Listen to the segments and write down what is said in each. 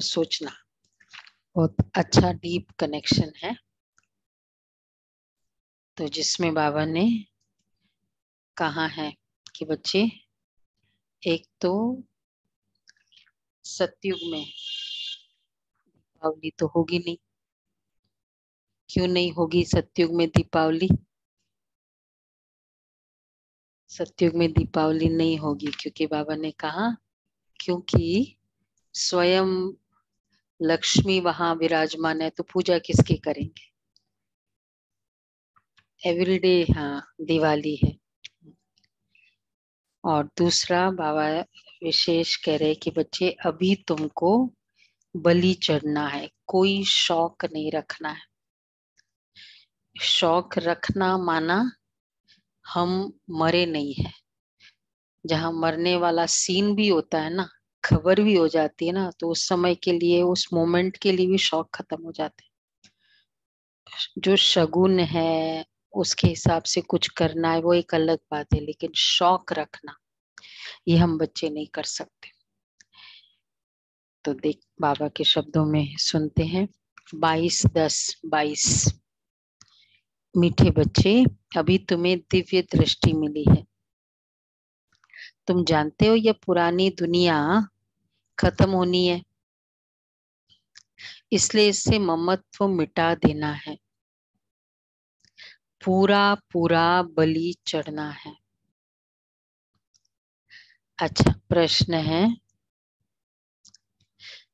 सोचना। बहुत अच्छा डीप कनेक्शन है। तो जिसमें बाबा ने कहा है कि बच्चे, एक तो सतयुग में दीपावली तो होगी नहीं। क्यों नहीं होगी सतयुग में दीपावली? सतयुग में दीपावली नहीं होगी, क्योंकि बाबा ने कहा, क्योंकि स्वयं लक्ष्मी वहाँ विराजमान है तो पूजा किसकी करेंगे? एवरीडे हाँ दिवाली है। और दूसरा, बाबा विशेष कह रहे कि बच्चे, अभी तुमको बलि चढ़ना है, कोई शौक नहीं रखना है। शौक रखना माना हम मरे नहीं है। जहाँ मरने वाला सीन भी होता है ना खबर भी हो जाती है ना तो उस समय के लिए, उस मोमेंट के लिए भी शौक खत्म हो जाते जो शगुन है, उसके हिसाब से कुछ करना है, वो एक अलग बात है, लेकिन शौक रखना, ये हम बच्चे नहीं कर सकते। तो देख, बाबा के शब्दों में सुनते हैं, बाईस दस बाईस। मीठे बच्चे, अभी तुम्हें दिव्य दृष्टि मिली है। तुम जानते हो, यह पुरानी दुनिया खत्म होनी है। इसलिए इससे ममत्व मिटा देना है। पूरा पूरा बलि चढ़ना है। अच्छा प्रश्न है।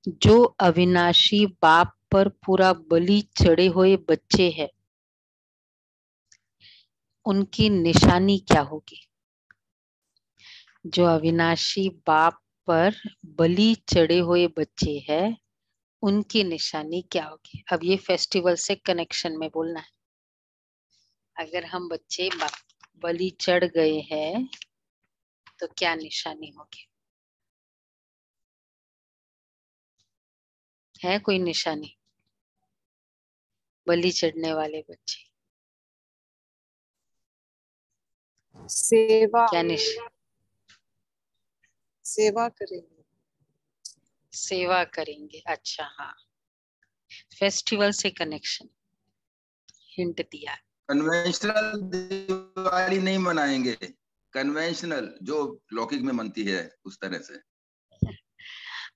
जो अविनाशी बाप पर पूरा बलि चढ़े हुए बच्चे हैं, उनकी निशानी क्या होगी? जो अविनाशी बाप पर बलि चढ़े हुए बच्चे हैं उनकी निशानी क्या होगी? अब ये फेस्टिवल से कनेक्शन में बोलना है। अगर हम बच्चे बलि चढ़ गए हैं तो क्या निशानी होगी? है कोई निशानी? बलि चढ़ने वाले बच्चे। सेवा। क्या निश सेवा करेंगे। सेवा करेंगे। अच्छा हाँ। फेस्टिवल से कनेक्शन हिंट दिया। कन्वेंशनल दिवाली नहीं मनाएँगे। कन्वेंशनल जो लौकिक में मनती है उस तरह से।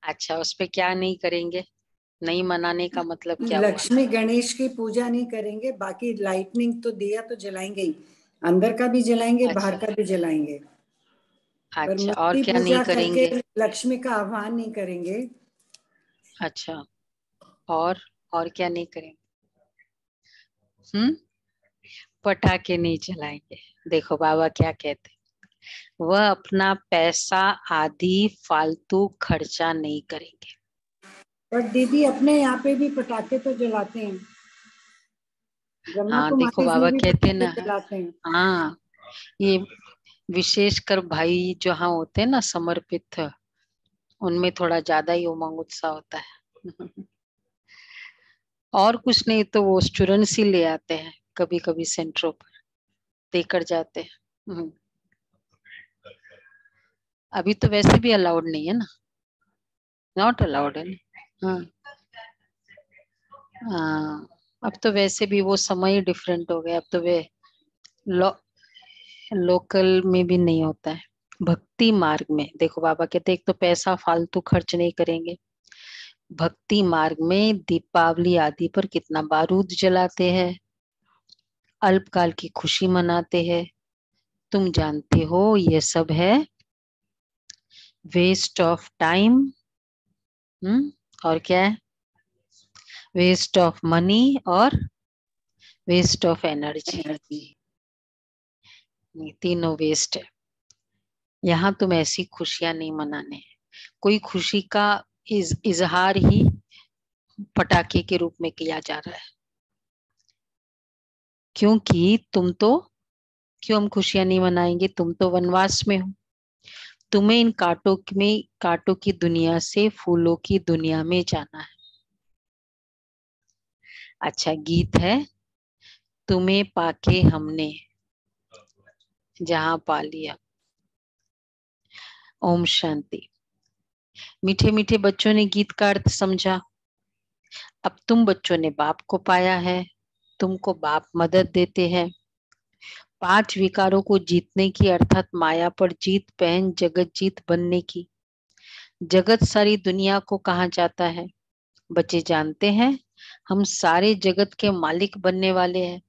अच्छा उस पे क्या नहीं करेंगे? नहीं मनाने का मतलब क्या लक्ष्मी गणेश की पूजा नहीं करेंगे बाकी लाइटनिंग तो दिया तो जलाएँगे ही। अंदर का भी जलाएँगे अच्छा। बाहर का भी जलाएँगे। अच्छा और क्या नहीं करेंगे? लक्ष्मी का आह्वान नहीं करेंगे। अच्छा और और क्या नहीं करेंगे? हम्म? पटाखे नहीं चलाएँगे देखो बाबा क्या कहते वह अपना पैसा आदि फालतू खर्चा नहीं करेंगे। पर दीदी अपने यहाँ पे भी पटाखे तो जलाते हैं। हाँ देखो बाबा कहते ना। हाँ ये विशेषकर भाई जहाँ होते हैं ना समर्पित, उनमें थोड़ा ज़्यादा ही उमंग उत्साह होता है। और कुछ नहीं तो वो स्टूडेंट्स ही ले आते हैं कभी कभी सेंटरों पर, देकर जाते हैं। हम्म। अभी तो वैसे भी अलाउड नहीं है ना। नॉट अलाउड है हाँ। हाँ अब तो वैसे भी वो समय ही डिफरेंट हो गया, अब तो वे लोकल में भी नहीं होता है। भक्ति मार्ग में, देखो बाबा कहते एक तो पैसा फालतू खर्च नहीं करेंगे। भक्ति मार्ग में दीपावली आदि पर कितना बारूद जलाते हैं, अल्पकाल की खुशी मनाते हैं। तुम जानते हो, ये सब है वेस्ट ऑफ़ टाइम और क्या है? वेस्ट ऑफ़ मनी और वेस्ट ऑफ़ एनर्जी तीनों वेस्ट है। यहाँ तुम ऐसी खुशियाँ नहीं मनाने हैं। कोई खुशी का इज़, इजहार ही पटाखे के रूप में किया जा रहा है। क्योंकि तुम तो क्यों हम खुशियाँ नहीं मनाएँगे? तुम तो वनवास में हो। तुम्हें इन कांटों में कांटों की दुनिया से फूलों की दुनिया में जाना है। अच्छा गीत है तुम्हें पाके हमने। जहाँ पा लिया। ओम शांति। मीठे मीठे बच्चों ने गीत का अर्थ समझा। अब तुम बच्चों ने बाप को पाया है, तुमको बाप मदद देते हैं। पाँच विकारों को जीतने की, अर्थात माया पर जीत पहन जगत जीत बनने की। जगत सारी दुनिया को कहा जाता है? बच्चे जानते हैं, हम सारे जगत के मालिक बनने वाले हैं।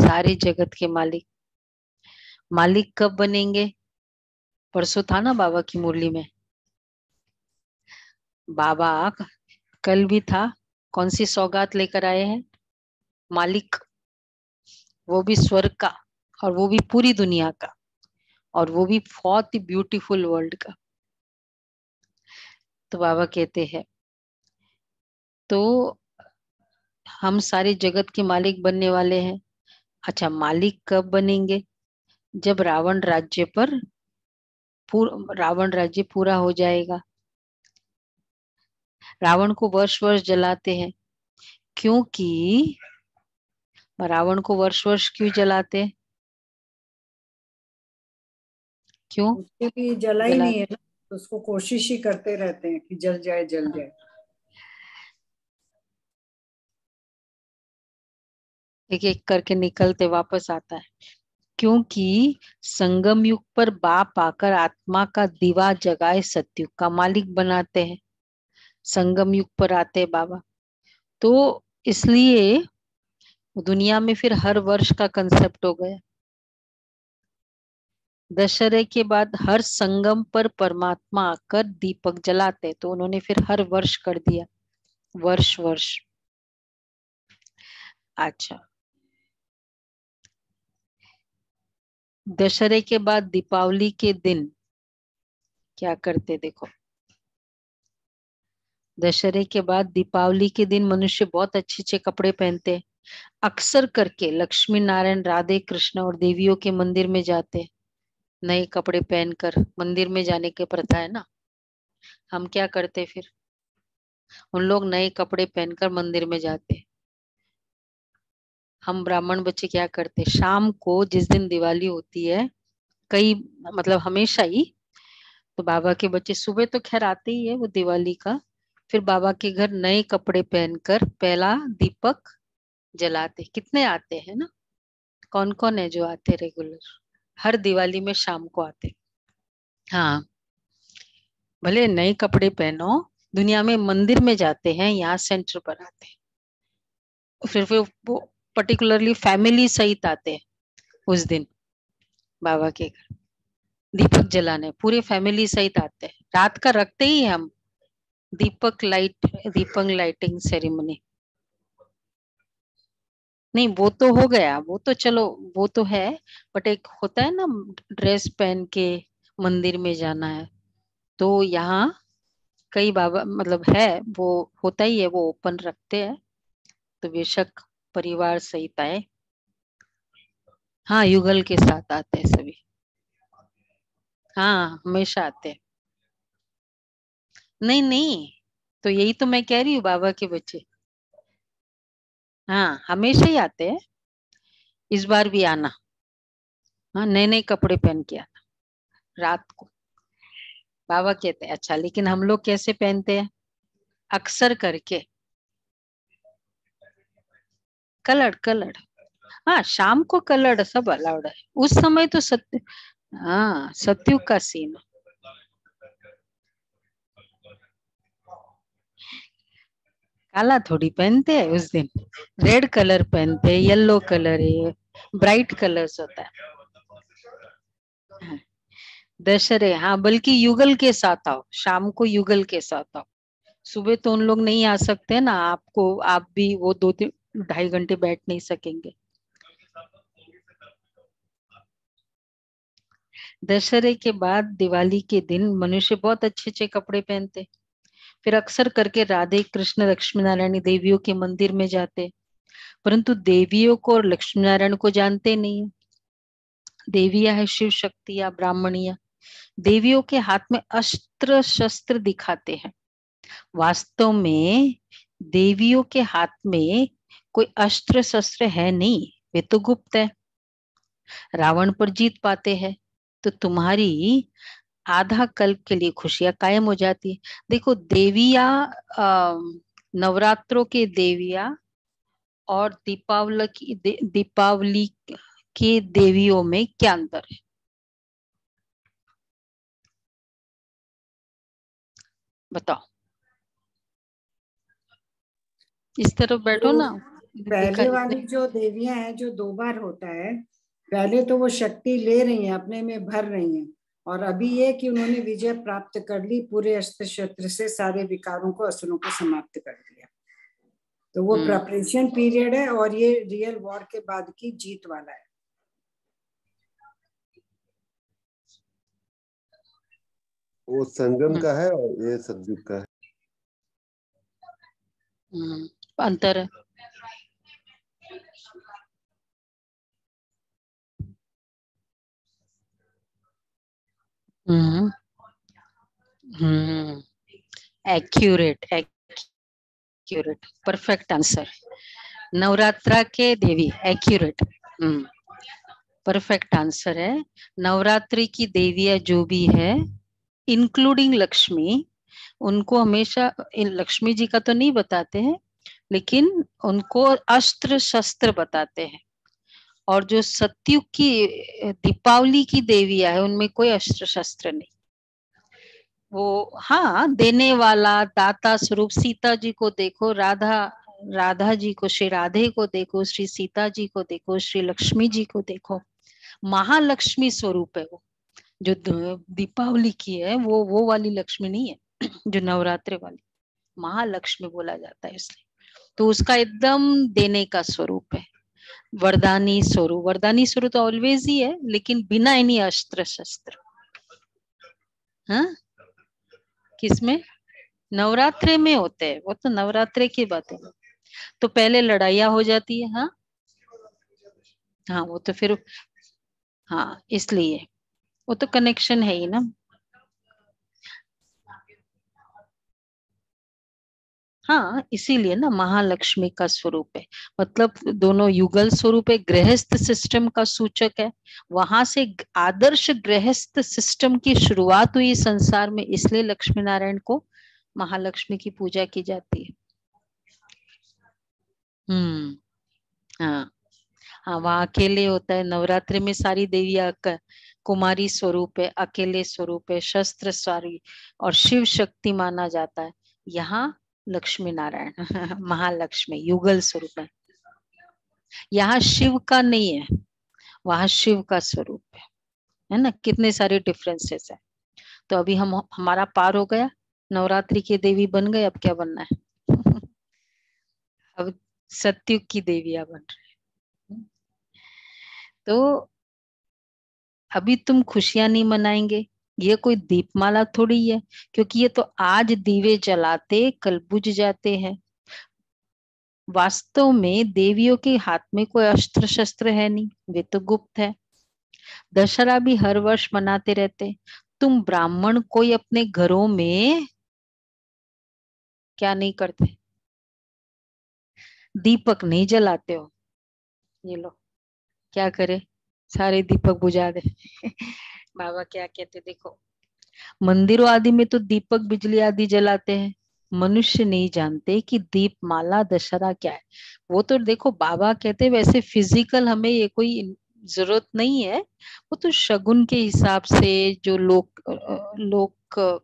सारे जगत के मालिक। मालिक कब बनेंगे? परसों था ना बाबा की मुरली में। बाबा कल भी था। कौन सी सौगात लेकर आए हैं? मालिक। वो भी स्वर्ग का और वो भी पूरी दुनिया का और वो भी बहुत ही ब्यूटीफुल वर्ल्ड का। तो बाबा कहते हैं तो हम सारे जगत के मालिक बनने वाले हैं। अच्छा मालिक कब बनेंगे? जब रावण राज्य पर रावण राज्य पूरा हो जाएगा। रावण को वर्ष वर्ष जलाते हैं क्योंकि रावण को वर्ष वर्ष क्यों जलाते हैं? क्यों? जला ही नहीं है ना तो उसको कोशिश ही करते रहते हैं कि जल जाए जल जाए। एक एक करके निकलते वापस आता है। क्योंकि संगम युग पर बाप आकर आत्मा का दीवा जगाए सत्युग का मालिक बनाते हैं। संगम युग पर आते बाबा। तो इसलिए दुनिया में फिर हर वर्ष का कंसेप्ट हो गया। दशहरे के बाद हर संगम पर परमात्मा आकर दीपक जलाते तो उन्होंने फिर हर वर्ष कर दिया। वर्ष वर्ष। अच्छा। दशहरे के बाद दीपावली के दिन क्या करते देखो? दशहरे के बाद दीपावली के दिन मनुष्य बहुत अच्छे अच्छे कपड़े पहनते अक्सर करके लक्ष्मी नारायण, राधे कृष्ण और देवियों के मंदिर में जाते नए कपड़े पहनकर मंदिर में जाने की प्रथा है ना? हम क्या करते फिर? उन लोग नए कपड़े पहनकर मंदिर में जाते हम ब्राह्मण बच्चे क्या करते हैं? शाम को जिस दिन दिवाली होती है, कई मतलब हमेशा ही तो बाबा के बच्चे सुबह तो खैर आते ही है वो दिवाली का, फिर बाबा के घर नए कपड़े पहनकर पहला दीपक जलाते कितने आते हैं ना? कौन कौन है जो आते रेगुलर हर दिवाली में शाम को आते हाँ भले नए कपड़े पहनो, दुनिया में मंदिर में जाते हैं, यहाँ सेंटर पर आते हैं। फिर फिर वो पर्टिकुलरली फैमिली सहित आते हैं उस दिन, बाबा के घर, दीपक जलाने, पूरे फैमिली सहित आते हैं। रात का रखते ही हम दीपक लाइट दीपक लाइटिंग सेरेमनी नहीं, वो तो हो गया, वो तो चलो, वो तो है बट एक होता है ना ड्रेस पहन के मंदिर में जाना है तो यहाँ कई बाबा मतलब है, वो होता ही है, वो ओपन रखते हैं तो बेशक परिवार सहित आए। हाँ युगल के साथ आते हैं सभी। हाँ हमेशा आते हैं। नहीं नहीं तो यही तो मैं कह रही हूँ, बाबा के बच्चे। हाँ हमेशा ही आते हैं। इस बार भी आना। हाँ नए नए कपड़े पहन के आना। रात को। बाबा कहते हैं अच्छा लेकिन हम लोग कैसे पहनते हैं? अक्सर करके। Colour colour. हाँ शाम को कलर सब अलाउड है। उस समय तो सत्य हाँ सत्यु का सीन काला थोड़ी पहनते हैं उस दिन। रेड कलर पहनते हैं येलो कलर है ब्राइट कलर्स होता हाँ, दशहरे हाँ बल्कि युगल के साथ आओ। शाम को युगल के साथ आओ। सुबह तो उन लोग नहीं आ सकते ना आपको आप भी वो दो तीन ढाई घंटे बैठ नहीं सकेंगे। दशहरे के बाद दिवाली के दिन मनुष्य बहुत अच्छे अच्छे कपड़े पहनते। फिर अक्सर करके राधे कृष्ण लक्ष्मी नारायण देवियों के मंदिर में जाते। परंतु देवियों को और लक्ष्मी नारायण को जानते नहीं देविया है शिव शक्ति या ब्राह्मणिया। देवियों के हाथ में अस्त्र, शस्त्र दिखाते हैं। वास्तव में देवियों के हाथ में कोई अस्त्र शस्त्र है नहीं, वे तो गुप्त है। रावण पर जीत पाते हैं तो तुम्हारी आधा कल्प के लिए खुशियाँ कायम हो जाती है। देखो, देविया नवरात्रों के देविया और दीपावली की दीपावली के देवियों में क्या अंतर है? बताओ। इस तरफ़ बैठो ना। पहले वाली जो देवियाँ हैं जो दो बार होता है पहले तो वो शक्ति ले रही हैं अपने में भर रही हैं। और अभी ये कि उन्होंने विजय प्राप्त कर ली पूरे अस्त्र शस्त्र से सारे विकारों को असुरों को समाप्त कर दिया। तो वो प्रिपरेशन हम्म। पीरियड है और ये रियल वॉर के बाद की जीत वाला है। वो संगम हम्म। का है और ये सतयुग का है। हम्म, अंतर है। Accurate accurate perfect answer Navratra के देवी एक्यूरेट हम्म। परफेक्ट आंसर है। नवरात्रि की देवियाँ जो भी है इंक्लूडिंग लक्ष्मी, उनको हमेशा लक्ष्मी जी का तो नहीं बताते हैं, लेकिन उनको अस्त्र शस्त्र बताते हैं। और जो सत्युग की दीपावली की देविया है, उनमें कोई अस्त्र शस्त्र नहीं। वो हाँ देने वाला, दाता स्वरूप, सीता जी को देखो, राधा राधा जी को, श्री राधे को देखो, श्री सीता जी को देखो, श्री लक्ष्मी जी को देखो। महालक्ष्मी स्वरूप है वो। जो दीपावली की है, वो वो वाली लक्ष्मी नहीं है, जो नवरात्रि वाली। महालक्ष्मी बोला जाता है इसलिए। तो उसका एकदम देने का स्वरूप है। वरदानी स्वरूप वरदानी स्वरूप तो ऑलवेज ही है, लेकिन बिना इन्हीं अस्त्र शस्त्र। हाँ? किसमें? नवरात्रे में होते हैं। वो तो नवरात्रे की बात है। तो पहले लड़ाइया हो जाती है हाँ? हाँ वो तो फिर हाँ इसलिए। वो तो कनेक्शन है ही ना। हाँ इसीलिए ना महालक्ष्मी का स्वरूप है। मतलब दोनों युगल स्वरूप है, गृहस्थ सिस्टम का सूचक है। वहाँ से आदर्श गृहस्थ सिस्टम की शुरुआत हुई संसार में, इसलिए लक्ष्मी नारायण को महालक्ष्मी की पूजा की जाती है। हम्म हाँ। हाँ वहाँ अकेले होता है, नवरात्रि में सारी देविया कुमारी स्वरूप है, अकेले स्वरूप है, शस्त्र स्वारी और शिव शक्ति माना जाता है। यहाँ लक्ष्मी नारायण, महालक्ष्मी, युगल स्वरूप है। यहाँ शिव का नहीं है, वहाँ शिव का स्वरूप है। है ना? कितने सारे डिफरेंसेस है। तो अभी हम, हमारा पार हो गया, नवरात्रि की देवी बन गए अब क्या बनना है? अब सत्युग की देविया बन रहे तो अभी तुम खुशियाँ नहीं मनाएँगे ये कोई दीपमाला थोड़ी है क्योंकि ये तो आज दीवे जलाते, कल बुझ जाते हैं। वास्तव में देवियों के हाथ में कोई अस्त्र शस्त्र है नहीं, वे तो गुप्त है। दशहरा भी हर वर्ष मनाते रहते। तुम ब्राह्मण कोई अपने घरों में क्या नहीं करते? दीपक नहीं जलाते हो। ये लो, क्या करे? सारे दीपक बुझा दे। बाबा क्या कहते, देखो। मंदिरों आदि में तो दीपक, बिजली आदि जलाते हैं। मनुष्य नहीं जानते कि दीप माला दशहरा क्या है। वो तो देखो, बाबा कहते वैसे फ़िज़िकल हमें ये कोई ज़रूरत नहीं है। वो तो शगुन के हिसाब से जो लोक लोक,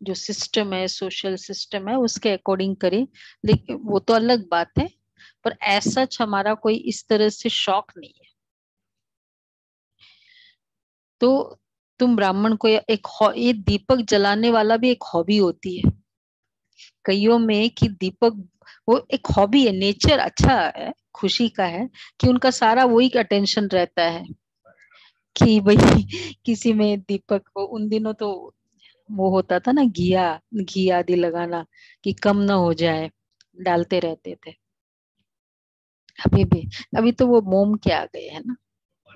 जो सिस्टम है सोशल सिस्टम है, उसके अकॉर्डिंग करें। लेकिन वो तो अलग बात है, पर ऐसा हमारा कोई इस तरह से शौक नहीं है। तो तुम ब्राह्मण को एक ये दीपक जलाने वाला भी एक हॉबी होती है। कईयों में कि दीपक, वो एक हॉबी है नेचर अच्छा है, खुशी का है, कि उनका सारा वही अटेंशन रहता है, कि भाई किसी में दीपक हो, उन दिनों तो वो होता था ना, घिया, घी आदि लगाना, कि कम ना हो जाए, डालते रहते थे। अभी भी, अभी तो वो मोम के आ गए है ना।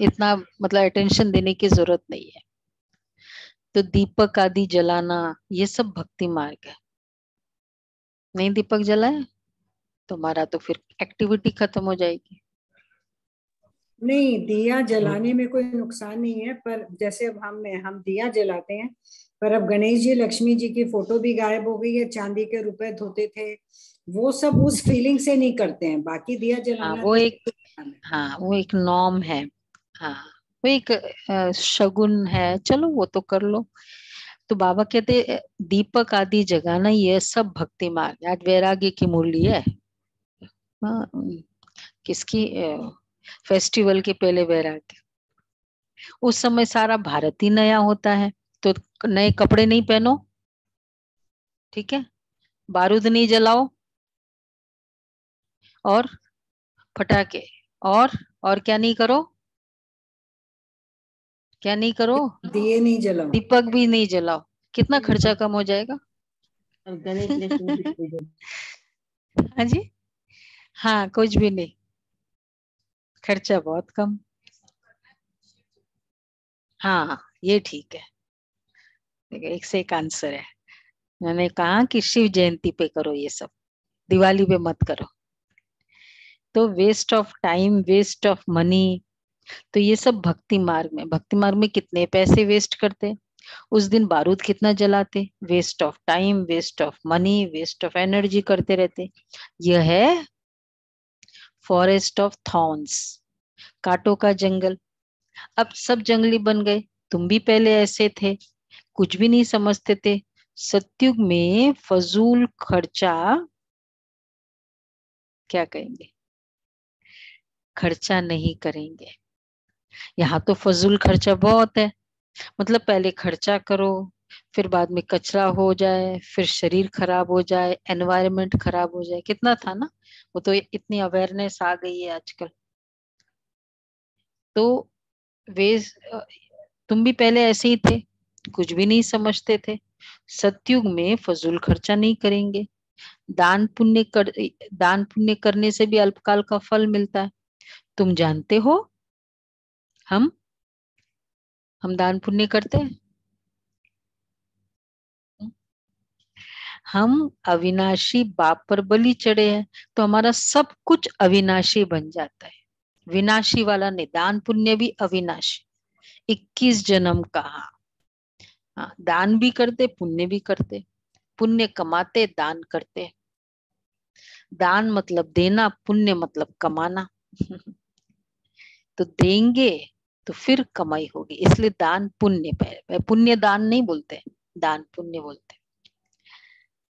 इतना मतलब अटेंशन देने की ज़रूरत नहीं है। तो दीपक आदि जलाना ये सब भक्ति मार्ग है। नहीं दीपक जलाए तुम्हारा तो फिर एक्टिविटी खत्म हो जाएगी। नहीं दिया जलाने में कोई नुकसान नहीं है पर जैसे अब हम हम दिया जलाते हैं पर अब गणेश जी लक्ष्मी जी की फ़ोटो भी गायब हो गई है चांदी के रुपए धोते थे वो सब उस फीलिंग से नहीं करते हैं बाकी दिया जलाना हाँ वो तो एक हाँ। वो एक नॉर्म है। हाँ। वो एक शगुन है। चलो वो तो कर लो। तो बाबा कहते दीपक आदि जगाना ये सब भक्ति मार्ग आज वैराग्य की मूल्य है। हाँ, किसकी फेस्टिवल के पहले वैराग्य। उस समय सारा भारत ही नया होता है। तो नए कपड़े नहीं पहनो। ठीक है? बारूद नहीं जलाओ। और फटाके। और और क्या नहीं करो? क्या नहीं करो? दिए नहीं जलाओ। दीपक भी नहीं जलाओ। कितना खर्चा कम हो जाएगा? हाँ जी। हाँ कुछ भी नहीं। खर्चा बहुत कम। हाँ ये ठीक है। एक से एक आंसर है। मैंने कहा कि शिव जयंती पे करो ये सब। दिवाली पे मत करो। तो waste of time waste of money तो ये सब भक्ति मार्ग में, भक्ति मार्ग में कितने पैसे वेस्ट करते उस दिन बारूद कितना जलाते waste of time waste of money waste of energy करते रहते यह है फॉरेस्ट ऑफ़ थॉर्न्स कांटों का जंगल। अब सब जंगली बन गए। तुम भी पहले ऐसे थे। कुछ भी नहीं समझते थे। सत्युग में फजूल खर्चा क्या कहेंगे? खर्चा नहीं करेंगे। यहाँ तो फजूल खर्चा बहुत है। मतलब पहले खर्चा करो, फिर बाद में कचरा हो जाए, फिर शरीर खराब हो जाए एनवायरमेंट खराब हो जाए। कितना था ना? वो तो इतनी अवेयरनेस आ गई है आजकल। तो वे तुम भी पहले ऐसे ही थे, कुछ भी नहीं समझते थे। सत्युग में फजूल खर्चा नहीं करेंगे। दान पुण्य कर, दान पुण्य करने से भी अल्पकाल का फल मिलता है। तुम जानते हो हम? हम दान पुण्य करते हैं? हम अविनाशी बाप पर बलि चढ़े हैं तो हमारा सब कुछ अविनाशी बन जाता है। विनाशी वाला नहीं, दान पुण्य भी अविनाशी। इक्कीस जन्म का हाँ दान भी करते, पुण्य भी करते। पुण्य कमाते, दान करते। दान मतलब देना, पुण्य मतलब कमाना। तो देंगे। तो फिर कमाई होगी। इसलिए दान पुण्य पुण्य दान नहीं बोलते, दान पुण्य बोलते।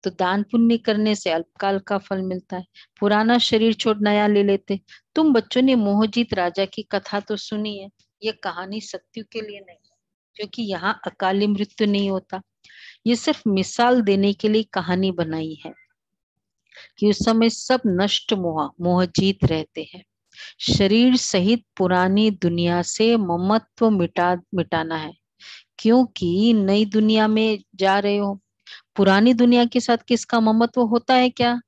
तो दान पुण्य करने से अल्पकाल का फल मिलता है। पुराना शरीर छोड़ नया ले लेते। तुम बच्चों ने मोहजीत राजा की कथा तो सुनी है, ये कहानी सत्यु के लिए नहीं, क्योंकि यहाँ अकाली मृत्यु नहीं होता। ये सिर्फ़ मिसाल देने के लिए कहानी बनाई है कि उस समय सब नष्ट मोह, मोहजीत रहते हैं। शरीर सहित पुरानी दुनिया से ममत्व मिटा, मिटाना है। क्योंकि नई दुनिया में जा रहे हो, पुरानी दुनिया के साथ किसका ममत्व होता है क्या?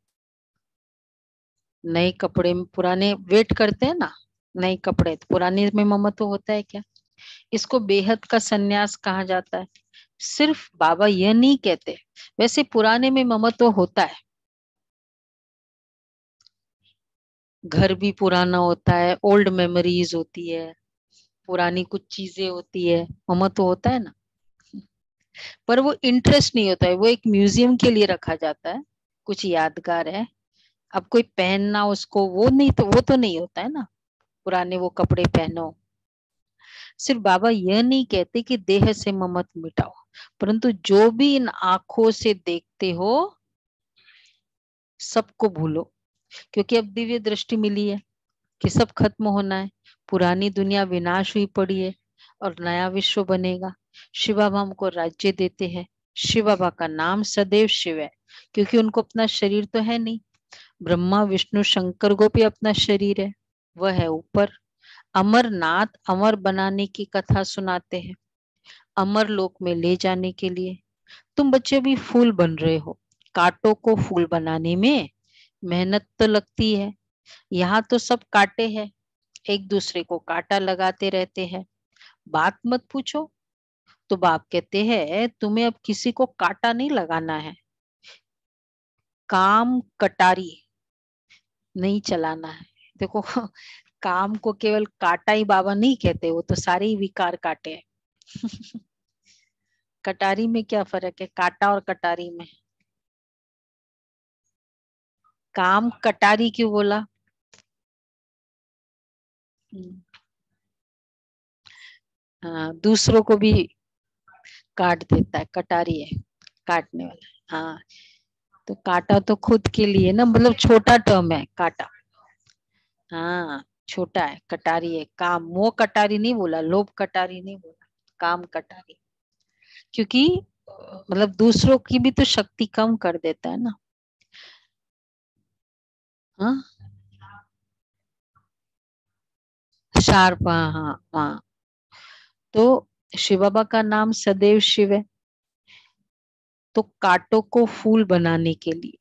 नए कपड़े में, पुराने, वेट करते हैं ना, नए कपड़े तो पुराने में ममत्व होता है क्या? इसको बेहद का सन्यास कहा जाता है। सिर्फ़ बाबा यह नहीं कहते, वैसे पुराने में ममत्व होता है। घर भी पुराना होता है ओल्ड मेमोरीज होती है, पुरानी कुछ चीज़ें होती है ममा तो होता है ना? पर वो इंटरेस्ट नहीं होता है, वो एक म्यूज़ियम के लिए रखा जाता है, कुछ यादगार है। अब कोई पहनना उसको वो नहीं तो वो तो नहीं होता है ना, पुराने वो कपड़े पहनो। सिर्फ़ बाबा यह नहीं कहते कि देह से ममत मिटाओ, परंतु जो भी इन आँखों से देखते हो, सबको भूलो। क्योंकि अब दिव्य दृष्टि मिली है कि सब खत्म होना है, पुरानी दुनिया विनाश हुई पड़ी है और नया विश्व बनेगा। शिव बाबा हमको राज्य देते हैं। शिव बाबा का नाम सदैव शिव है, क्योंकि उनको अपना शरीर तो है नहीं। ब्रह्मा, विष्णु, शंकर को भी अपना शरीर है। वह है ऊपर। अमरनाथ अमर बनाने की कथा सुनाते हैं, अमर लोक में ले जाने के लिए। तुम बच्चे भी फूल बन रहे हो। कांटों को फूल बनाने में मेहनत तो लगती है। यहाँ तो सब काटे हैं, एक दूसरे को काटा लगाते रहते हैं। बात मत पूछो। तो बाप कहते हैं, तुम्हें अब किसी को काटा नहीं लगाना है। काम कटारी नहीं चलाना है। देखो, काम को केवल काटा ही बाबा नहीं कहते, वो तो सारे ही विकार काटे हैं। कटारी में क्या फ़र्क है? काटा और कटारी में। काम कटारी क्यों बोला? हम्म। हाँ दूसरों को भी काट देता है, कटारी है, काटने वाला। हाँ तो काटा तो खुद के लिए ना मतलब छोटा टर्म है, काटा। हाँ छोटा है, कटारी है, काम, मोह कटारी नहीं बोला, लोभ कटारी नहीं बोला, काम कटारी। क्योंकि मतलब दूसरों की भी तो शक्ति कम कर देता है ना। हाँ? शार्प हाँ हाँ। तो शिव बाबा का नाम सदैव शिव है। तो कांटों को फूल बनाने के लिए।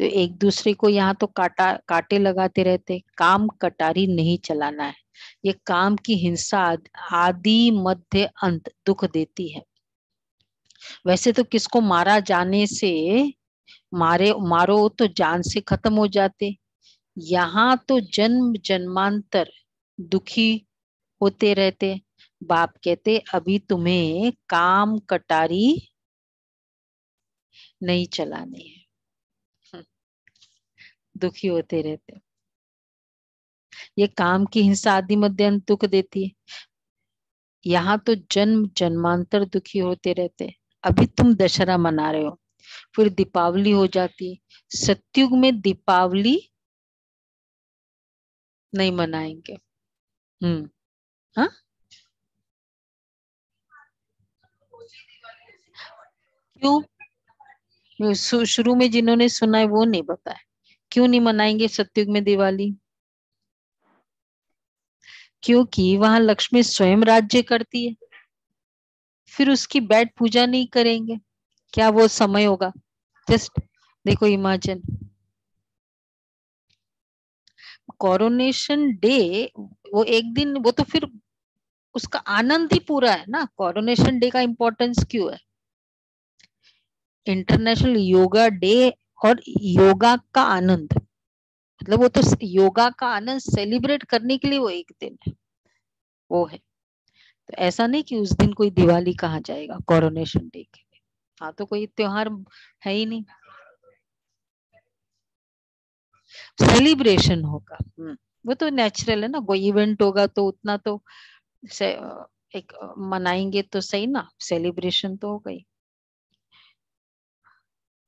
तो एक दूसरे को यहाँ तो काटा, काटे लगाते रहते काम कटारी नहीं चलाना है। ये काम की हिंसा आदि मध्य अंत दुख देती है। वैसे तो किसको मारा जाने से मारे, मारो तो जान से खत्म हो जाते। यहाँ तो जन्म जन्मांतर दुखी होते रहते। बाप कहते, अभी तुम्हें काम कटारी नहीं चलानी है। दुखी होते रहते। ये काम की हिंसा आदि मध्य दुख देती है। यहाँ तो जन्म जन्मांतर दुखी होते रहते। अभी तुम दशहरा मना रहे हो। फिर दीपावली हो जाती। सत्युग में दीपावली नहीं मनाएँगे। हम्म। हाँ? क्यों? शुरू में जिन्होंने सुना है वो नहीं बताया क्यों नहीं मनाएँगे सत्युग में दिवाली? क्योंकि वहाँ लक्ष्मी स्वयं राज्य करती है। फिर उसकी बैठ पूजा नहीं करेंगे। क्या वो समय होगा? जस्ट देखो इमेजिन कोरोनेशन डे वो एक दिन, वो तो फिर उसका आनंद ही पूरा है ना? कोरोनेशन डे का इंपॉर्टेंस क्यों है? इंटरनेशनल योगा डे और योगा का आनंद। मतलब वो तो योगा का आनंद सेलिब्रेट करने के लिए वो एक दिन है। वो है। तो ऐसा नहीं कि उस दिन कोई दिवाली कहा जाएगा कोरोनेशन डे के। हाँ तो कोई त्योहार है ही नहीं। सेलिब्रेशन होगा। हम्म, वो तो नेचुरल है ना कोई इवेंट होगा तो उतना तो से, एक मनाएँगे तो सही ना सेलिब्रेशन तो हो। गई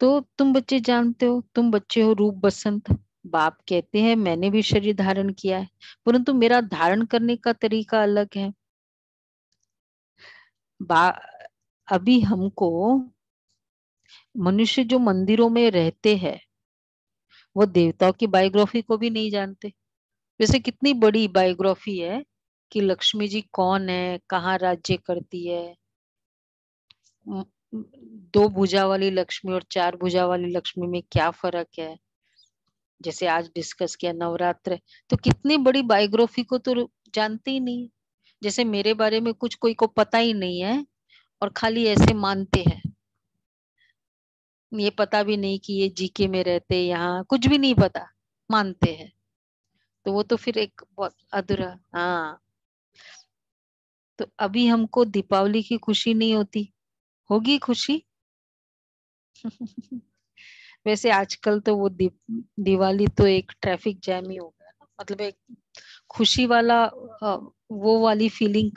तो तुम बच्चे जानते हो तुम बच्चे हो रूप बसंत बाप कहते हैं मैंने भी शरीर धारण किया है परंतु मेरा धारण करने का तरीका अलग है। बा अभी हमको मनुष्य जो मंदिरों में रहते हैं, वो देवताओं की बायोग्राफी को भी नहीं जानते। वैसे कितनी बड़ी बायोग्राफी है कि लक्ष्मी जी कौन है, कहाँ राज्य करती है। दो भुजा वाली लक्ष्मी और चार भुजा वाली लक्ष्मी में क्या फ़र्क है? जैसे आज डिस्कस किया नवरात्र तो कितनी बड़ी बायोग्राफी को तो जानते ही नहीं। जैसे मेरे बारे में कुछ कोई को पता ही नहीं है और खाली ऐसे मानते हैं। ये पता भी नहीं कि ये जीके में रहते यहाँ कुछ भी नहीं पता मानते हैं। तो वो तो फिर एक बहुत अधूरा हाँ। तो अभी हमको दीपावली की खुशी नहीं होती। होगी खुशी? वैसे आजकल तो वो दी, दिवाली तो एक ट्रैफ़िक जैम ही हो गया मतलब एक खुशी वाला वो वाली फीलिंग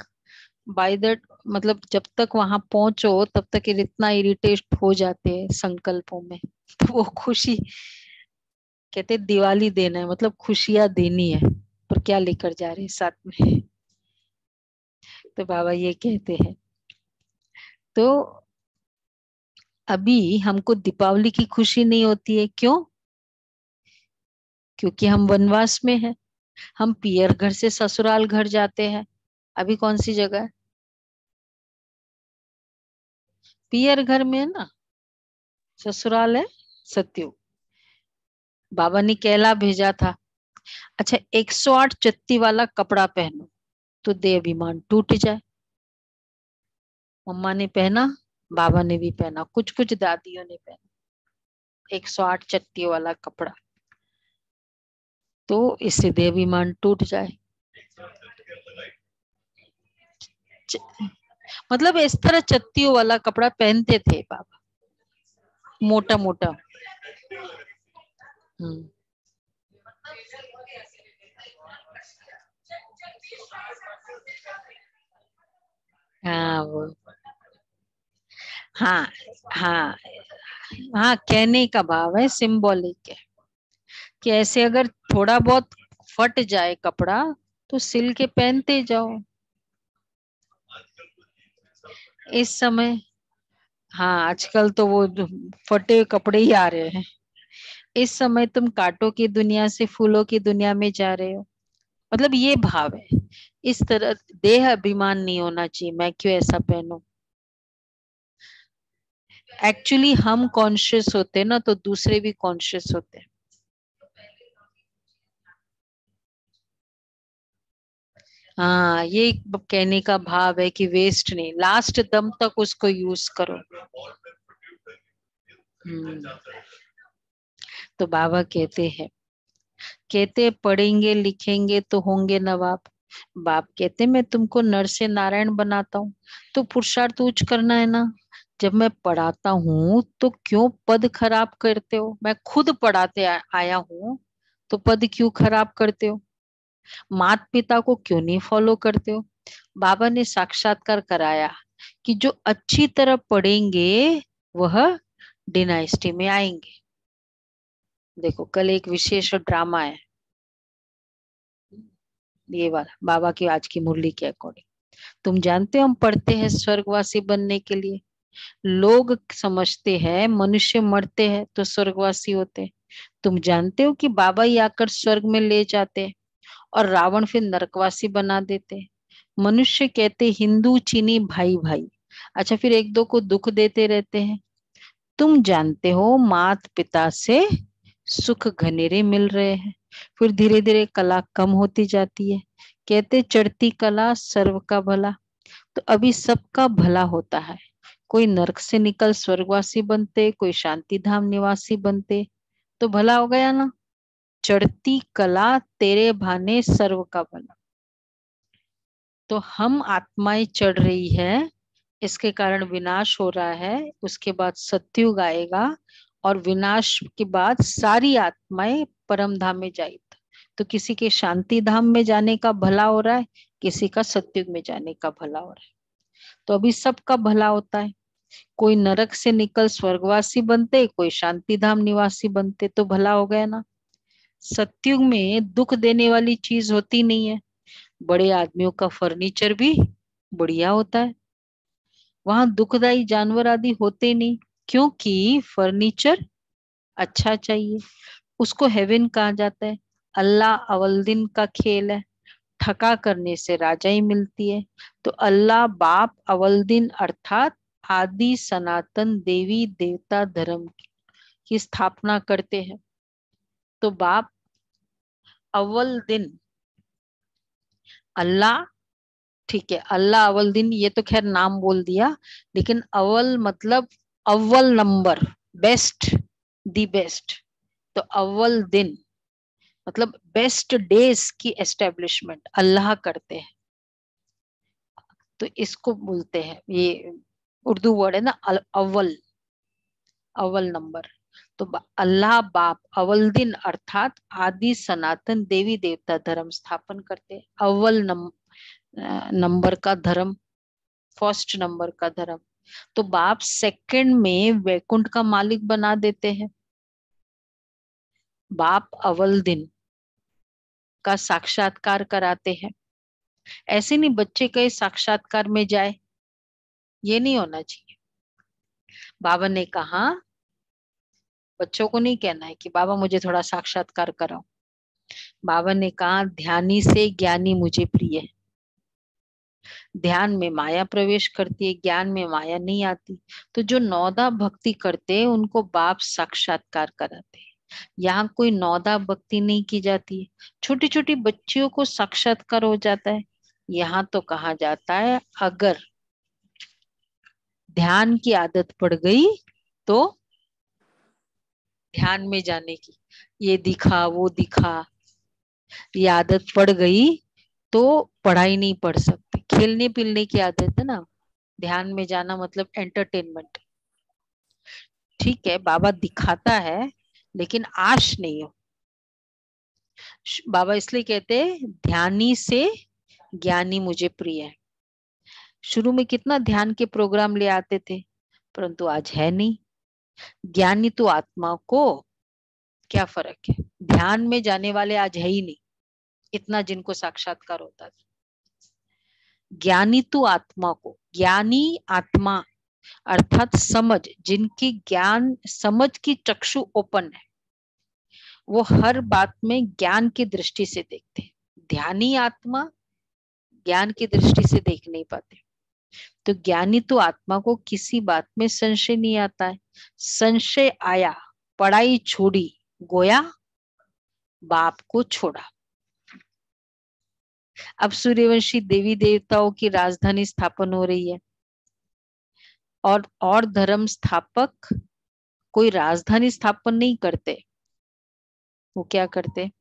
बाय दैट मतलब जब तक वहाँ पहुंचो, तब तक इतना इरिटेट हो जाते हैं संकल्पों में। तो वो खुशी, कहते दिवाली देना है मतलब खुशियाँ देनी है, पर क्या लेकर जा रहे साथ में? तो बाबा ये कहते हैं। तो अभी हमको दीपावली की खुशी नहीं होती है, क्यों? क्योंकि हम वनवास में हैं, हम पियर घर से ससुराल घर जाते हैं अभी कौन सी जगह है? पियर घर में है ना? ससुराल है, सत्यु। बाबा ने कहला भेजा था। अच्छा 108 चत्ती वाला कपड़ा पहनो तो दे अभिमान, टूट जाए। मम्मा ने पहना, बाबा ने भी पहना कुछ कुछ दादियों ने पहना। 108 चट्टी वाला कपड़ा। तो इससे देहाभिमान टूट जाए। मतलब इस तरह चत्तियों वाला कपड़ा पहनते थे बाबा मोटा मोटा। हम्म। हाँ वो। हाँ हाँ। हाँ कहने का भाव है सिंबॉलिक है। कि ऐसे अगर थोड़ा बहुत फट जाए कपड़ा तो सिल के पहनते जाओ। इस समय हाँ आजकल तो वो फटे कपड़े ही आ रहे हैं। इस समय तुम कांटों की दुनिया से फूलों की दुनिया में जा रहे हो। मतलब ये भाव है। इस तरह देह अभिमान नहीं होना चाहिए, मैं क्यों ऐसा पहनू? एक्चुअली हम कॉन्शियस होते हैं ना तो दूसरे भी कॉन्शियस होते हैं। हाँ ये कहने का भाव है कि वेस्ट नहीं। लास्ट दम तक उसको यूज़ करो। हम्म। तो बाबा कहते हैं, कहते पढ़ेंगे, लिखेंगे तो होंगे नवाब। बाप कहते, मैं तुमको नर से नारायण बनाता हूँ। तो पुरुषार्थ उच्च करना है ना? जब मैं पढ़ाता हूँ तो क्यों पद खराब करते हो? मैं खुद पढ़ाते आया हूँ तो पद क्यों खराब करते हो? मात पिता को क्यों नहीं फॉलो करते हो? बाबा ने साक्षात्कार कराया कि जो अच्छी तरह पढ़ेंगे, वह डिनाइस्टी में आएँगे। देखो, कल एक विशेष ड्रामा है। ये वाला, बाबा की आज की मुरली के अकॉर्डिंग तुम जानते हो हम पढ़ते हैं स्वर्गवासी बनने के लिए? लोग समझते हैं, मनुष्य मरते हैं तो स्वर्गवासी होते तुम जानते हो कि बाबा ही आकर स्वर्ग में ले जाते हैं? और रावण फिर नरकवासी बना देते। मनुष्य कहते, हिंदू चीनी भाई भाई। अच्छा फिर एक दो को दुख देते रहते हैं। तुम जानते हो मात पिता से सुख घनेरे मिल रहे हैं। फिर धीरे धीरे कला कम होती जाती है। कहते, चढ़ती कला सर्व का भला। तो अभी सबका भला होता है। कोई नरक से निकल स्वर्गवासी बनते, कोई शांति धाम निवासी बनते तो भला हो गया ना? चढ़ती कला तेरे भाने सर्व का भला तो हम आत्माएँ चढ़ रही है, इसके कारण विनाश हो रहा है, उसके बाद सत्युग आएगा और विनाश के बाद सारी आत्माएँ परम धाम में जाएगी तो किसी के शांति धाम में जाने का भला हो रहा है, किसी का सत्युग में जाने का भला हो रहा है। तो अभी सबका भला होता है। कोई नरक से निकल स्वर्गवासी बनते, कोई शांति धाम निवासी बनते तो भला हो गया ना। सत्युग में दुख देने वाली चीज़ होती नहीं है। बड़े आदमियों का फर्नीचर भी बढ़िया होता है। वहाँ दुखदाई जानवर आदि होते नहीं, क्योंकि फर्नीचर अच्छा चाहिए। उसको हेवन कहा जाता है। अल्लाह अवल दिन का खेल है। ठका करने से राजाई मिलती है। तो अल्लाह बाप अवल दिन अर्थात आदि सनातन देवी देवता धर्म की स्थापना करते हैं। तो बाप अव्वल दिन। अल्लाह, ठीक है, अल्लाह अव्वल दिन, ये तो खैर नाम बोल दिया, लेकिन अव्वल मतलब अव्वल नंबर, बेस्ट, दी बेस्ट। तो अव्वल दिन मतलब बेस्ट डेज़ की एस्टेब्लिशमेंट, अल्लाह करते हैं। तो इसको बोलते हैं, ये उर्दू वर्ड है ना अव्वल अव्वल नंबर। तो अल्लाह बाप, अव्वल दिन अर्थात आदि सनातन देवी देवता धर्म स्थापन करते अव्वल नंबर का धर्म, फ़र्स्ट नंबर का धर्म। तो बाप सेकंड में वैकुंठ का मालिक बना देते हैं। बाप अवल दिन का साक्षात्कार कराते हैं। ऐसे नहीं बच्चे कई साक्षात्कार में जाए। ये नहीं होना चाहिए। बाबा ने कहा बच्चों को नहीं कहना है कि, बाबा, मुझे थोड़ा साक्षात्कार कराओ। बाबा ने कहा, ध्यानी से ज्ञानी मुझे प्रिय है। ध्यान में माया प्रवेश करती है, ज्ञान में माया नहीं आती। तो जो नौदा भक्ति करते हैं, उनको बाप साक्षात्कार कराते हैं। यहाँ कोई नौदा भक्ति नहीं की जाती है। छोटी छोटी बच्चियों को साक्षात्कार हो जाता है। यहाँ तो कहा जाता है, अगर ध्यान की आदत पड़ गई तो ध्यान में जाने की। ये दिखा, वो दिखा। ये आदत पड़ गई तो पढ़ाई नहीं पढ़ सकते। खेलने पीलने की आदत है ना। ध्यान में जाना मतलब एंटरटेनमेंट ठीक है, बाबा दिखाता है, लेकिन आश नहीं हो। बाबा इसलिए कहते हैं, ध्यानी से ज्ञानी मुझे प्रिय है। शुरू में कितना ध्यान के प्रोग्राम ले आते थे, परंतु आज है नहीं। ज्ञानी तो आत्मा को क्या फ़र्क है? ध्यान में जाने वाले आज है ही नहीं, इतना जिनको साक्षात्कार होता था ज्ञानी तो आत्मा को, ज्ञानी आत्मा अर्थात समझ, जिनकी ज्ञान, समझ की चक्षु ओपन है, वो हर बात में ज्ञान की दृष्टि से देखते ध्यानी आत्मा ज्ञान की दृष्टि से देख नहीं पाते। तो ज्ञानी तो आत्मा को किसी बात में संशय नहीं आता है। संशय आया, पढ़ाई छोड़ी, गोया, बाप को छोड़ा। अब सूर्यवंशी देवी देवताओं की राजधानी स्थापन हो रही है। और और धर्म स्थापक कोई राजधानी स्थापन नहीं करते। वो क्या करते?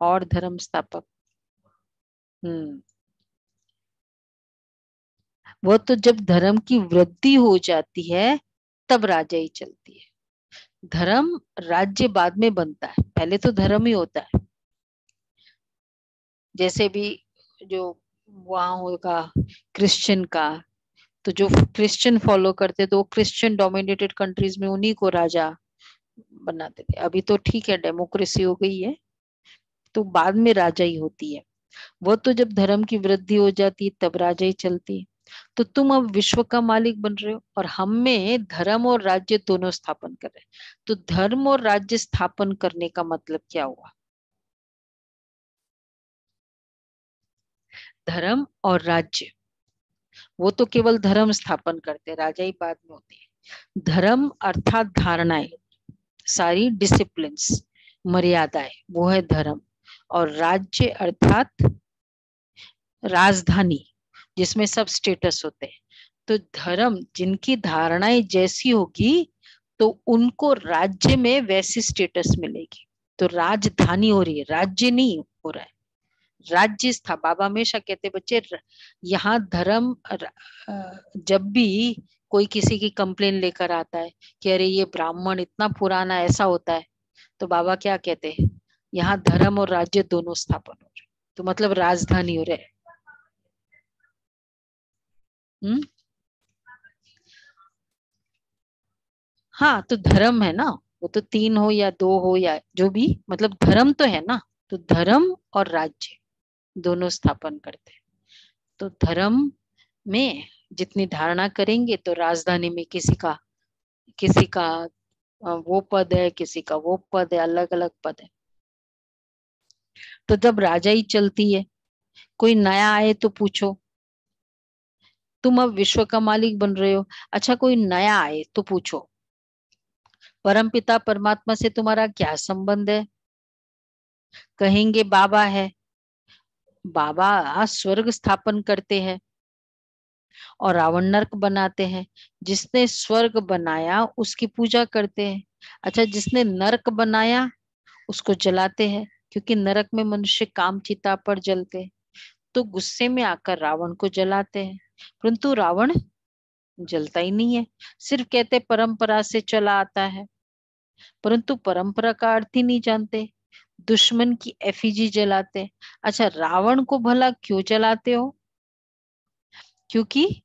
और धर्म स्थापक। हम्म। वो तो जब धर्म की वृद्धि हो जाती है, तब राजा ही चलती है। धर्म राज्य बाद में बनता है, पहले तो धर्म ही होता है। जैसे भी जो वहाँ होगा क्रिश्चियन का तो जो क्रिश्चियन फॉलो करते तो क्रिश्चियन डोमिनेटेड कंट्रीज़ में उन्हीं को राजा बनाते थे। अभी तो ठीक है डेमोक्रेसी हो गई है तो बाद में राजा ही होती है। वो तो जब धर्म की वृद्धि हो जाती तब राजा ही चलती है। तो तुम अब विश्व का मालिक बन रहे हो और हम में धर्म और राज्य दोनों स्थापन कर रहे तो धर्म और राज्य स्थापन करने का मतलब क्या हुआ? धर्म और राज्य। वो तो केवल धर्म स्थापन करते, राजा ही बाद में होते हैं। धर्म अर्थात धारणाएँ, सारी डिसिप्लिन मर्यादाएँ, वो है धर्म। और राज्य अर्थात राजधानी। जिसमें सब स्टेटस होते हैं। तो धर्म जिनकी धारणाएँ जैसी होगी तो उनको राज्य में वैसी स्टेटस मिलेगी। तो राजधानी हो रही है, राज्य नहीं हो रहा है। राज्य था बाबा हमेशा कहते बच्चे यहाँ धर्म जब भी कोई किसी की कंप्लेन लेकर आता है कि अरे ये ब्राह्मण इतना पुराना ऐसा होता है तो बाबा क्या कहते हैं, यहाँ धर्म और राज्य दोनों स्थापन हो रहे तो मतलब राजधानी हो रहे हम्म? हाँ तो धर्म है ना? वो तो तीन हो या दो हो या जो भी मतलब धर्म तो है ना? तो धर्म और राज्य दोनों स्थापन करते तो धर्म में जितनी धारणा करेंगे तो राजधानी में किसी का किसी का वो पद है, किसी का वो पद है अलग अलग पद है। तो जब राजा ही चलती है, कोई नया आए तो पूछो तुम अब विश्व का मालिक बन रहे हो। अच्छा कोई नया आए तो पूछो। परम पिता परमात्मा से तुम्हारा क्या संबंध है? कहेंगे, बाबा है। बाबा स्वर्ग स्थापन करते हैं और रावण नर्क बनाते हैं। जिसने स्वर्ग बनाया, उसकी पूजा करते हैं। अच्छा जिसने नरक बनाया, उसको जलाते हैं, क्योंकि नरक में मनुष्य काम चिता पर जलते तो गुस्से में आकर रावण को जलाते हैं। परंतु रावण जलता ही नहीं है। सिर्फ़ कहते परंपरा से चला आता है। परंतु परंपरा का अर्थ ही नहीं जानते। दुश्मन की एफिजी जलाते। अच्छा रावण को भला क्यों जलाते हो? क्योंकि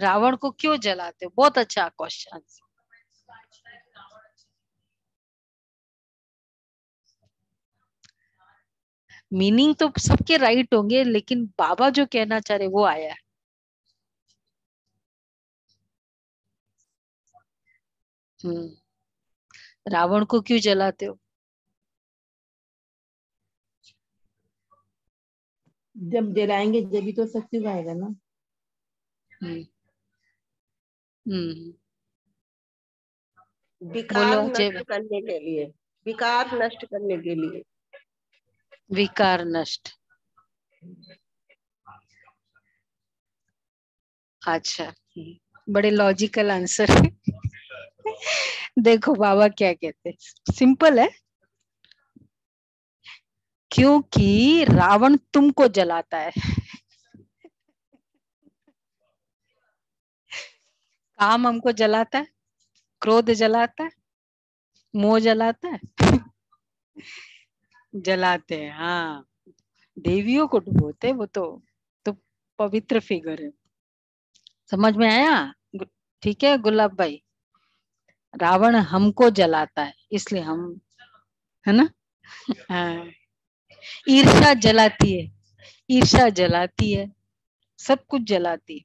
रावण को क्यों जलाते हो? बहुत अच्छा क्वेश्चन मीनिंग तो सबके राइट होंगे लेकिन बाबा जो कहना चाह रहे वो आया है। हम्म। रावण को क्यों जलाते हो? जब जलाएँगे जब भी तो शक्ति आएगा ना। हम्म। हम्म। विकार नष्ट करने के लिए विकार नष्ट करने के लिए। विकार नष्ट। अच्छा बड़े लॉजिकल आंसर है देखो बाबा क्या कहते सिंपल है। क्योंकि रावण तुमको जलाता है। काम हमको जलाता है, क्रोध जलाता है, मोह जलाता है। जलाते हैं हाँ। देवियों को डुबोते वो तो तो पवित्र फिगर है। समझ में आया? ठीक है, गुलाब भाई। रावण हमको जलाता है, इसलिए हम, है ना? हाँ। ईर्षा जलाती है ईर्षा जलाती है, सब कुछ जलाती है।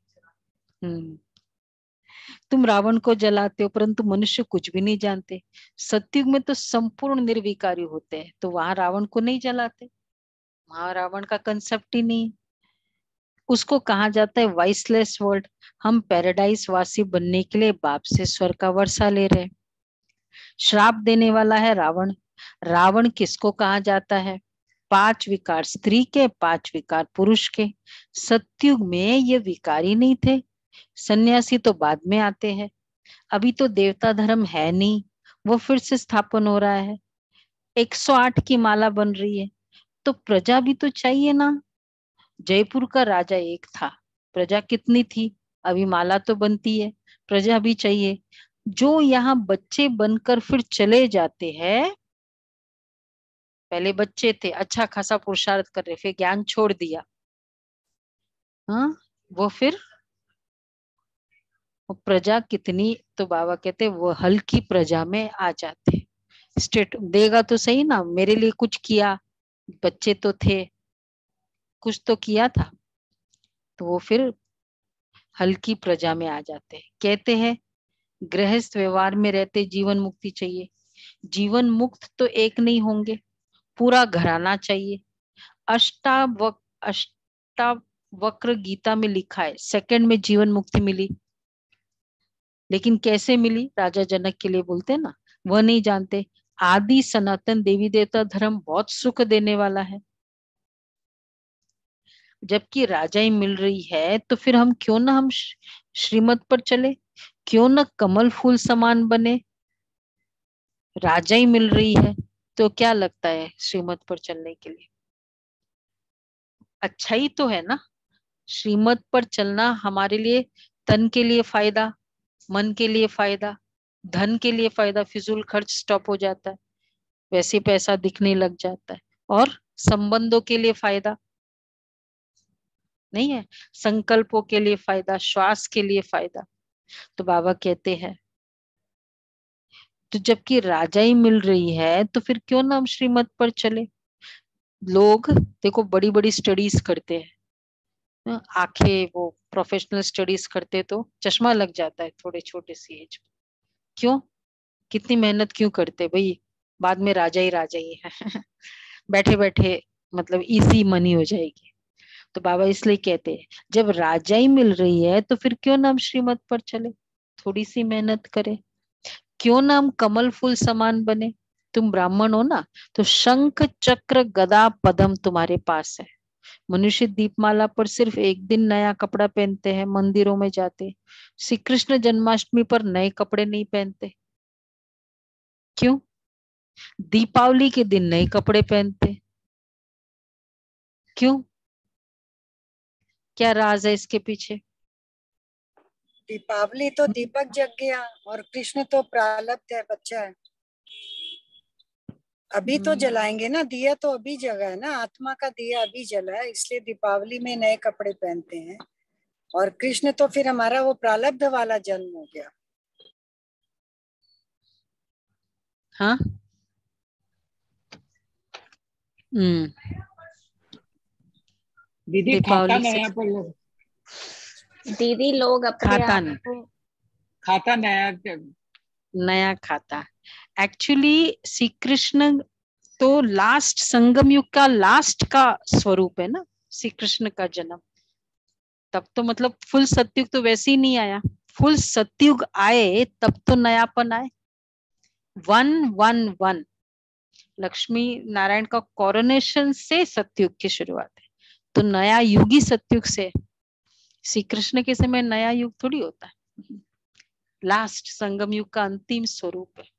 हम्म। तुम रावण को जलाते हो, परंतु मनुष्य कुछ भी नहीं जानते। सत्युग में तो संपूर्ण निर्विकारी होते हैं तो वहाँ रावण को नहीं जलाते। वहाँ रावण का कंसेप्ट ही नहीं। उसको कहा जाता है वाइसलेस वर्ल्ड हम पैराडाइज वासी बनने के लिए बाप से स्वर का वर्षा ले रहे श्राप देने वाला है रावण। रावण किसको कहा जाता है? पाँच विकार, स्त्री के, पाँच विकार, पुरुष के। सत्युग में ये विकारी नहीं थे। सन्यासी तो बाद में आते हैं। अभी तो देवता धर्म है नहीं, वो फिर से स्थापन हो रहा है। 108 की माला बन रही है तो प्रजा भी तो चाहिए ना। जयपुर का राजा एक था, प्रजा कितनी थी, अभी माला तो बनती है, प्रजा भी चाहिए। जो यहाँ बच्चे बनकर फिर चले जाते हैं, पहले बच्चे थे अच्छा खासा पुरुषार्थ कर रहे, फिर ज्ञान छोड़ दिया। हाँ वो फिर वो प्रजा कितनी तो बाबा कहते वो हल्की प्रजा में आ जाते स्टेट देगा तो सही ना, मेरे लिए कुछ किया, बच्चे तो थे। कुछ तो किया था तो वो फिर हल्की प्रजा में आ जाते हैं। कहते हैं, गृहस्थ व्यवहार में रहते जीवन मुक्ति चाहिए। जीवन मुक्त तो एक नहीं होंगे, पूरा घराना चाहिए। अष्टावक, अष्टावक्र गीता में लिखा है सेकंड में जीवन मुक्ति मिली। लेकिन कैसे मिली? राजा जनक के लिए बोलते ना, वह नहीं जानते। आदि सनातन देवी देवता धर्म बहुत सुख देने वाला है। जबकि राजा ही मिल रही है तो फिर हम क्यों ना हम श्रीमत पर चले? क्यों ना कमल फूल समान बने? राजा ही मिल रही है तो क्या लगता है श्रीमत पर चलने के लिए? अच्छा ही तो है ना। श्रीमत पर चलना हमारे लिए, तन के लिए फ़ायदा। मन के लिए फ़ायदा धन के लिए फ़ायदा फिजूल खर्च स्टॉप हो जाता है वैसे पैसा दिखने लग जाता है और संबंधों के लिए फ़ायदा नहीं है संकल्पों के लिए फ़ायदा श्वास के लिए फ़ायदा। तो बाबा कहते हैं तो जबकि राजा ही मिल रही है तो फिर क्यों नाम श्रीमत पर चले? लोग देखो बड़ी बड़ी स्टडीज़ करते हाँ, आँखें वो प्रोफेशनल स्टडीज़ करते तो चश्मा लग जाता है थोड़े छोटे सी एज क्यों? कितनी मेहनत क्यों करते भाई? बाद में राजा ही राजा ही है। बैठे बैठे मतलब इजी मनी हो जाएगी। तो बाबा इसलिए कहते हैं, जब राजा ही मिल रही है तो फिर क्यों नाम श्रीमत पर चले? थोड़ी सी मेहनत करे। क्यों नाम कमल फूल समान बने? तुम ब्राह्मण हो ना तो शंख, चक्र, गदा, पदम तुम्हारे पास है। मनुष्य दीपमाला पर सिर्फ़ एक दिन नया कपड़ा पहनते हैं, मंदिरों में जाते। श्री कृष्ण जन्माष्टमी पर नए कपड़े नहीं पहनते। क्यों? दीपावली के दिन नए कपड़े पहनते। क्यों? क्या राज है इसके पीछे? दीपावली तो दीपक जग गया और कृष्ण तो प्रालब्ध है, बच्चा है। अभी तो हम्म। जलाएँगे ना दिया तो अभी जगा है ना आत्मा का दिया अभी जला है इसलिए दीपावली में नए कपड़े पहनते हैं। और कृष्ण तो फिर हमारा वो प्रालब्ध वाला जन्म हो गया। हाँ? हम्म। दीदी खाता नया पर दीदी लोग अपने खाता खाता नया नया खाता। एक्चुअली श्री कृष्ण तो लास्ट संगम युग का लास्ट का स्वरूप है ना? श्री कृष्ण का जन्म। तब तो मतलब फुल सत्युग तो वैसे ही नहीं आया। फुल सत्युग आए, तब तो नयापन आए। One one one Lakshmi Narayan का कोरोनेशन से सत्युग की शुरुआत है। तो नया युग ही सत्युग से। श्री कृष्ण के समय नया युग थोड़ी होता है। लास्ट संगम युग का अंतिम स्वरूप है।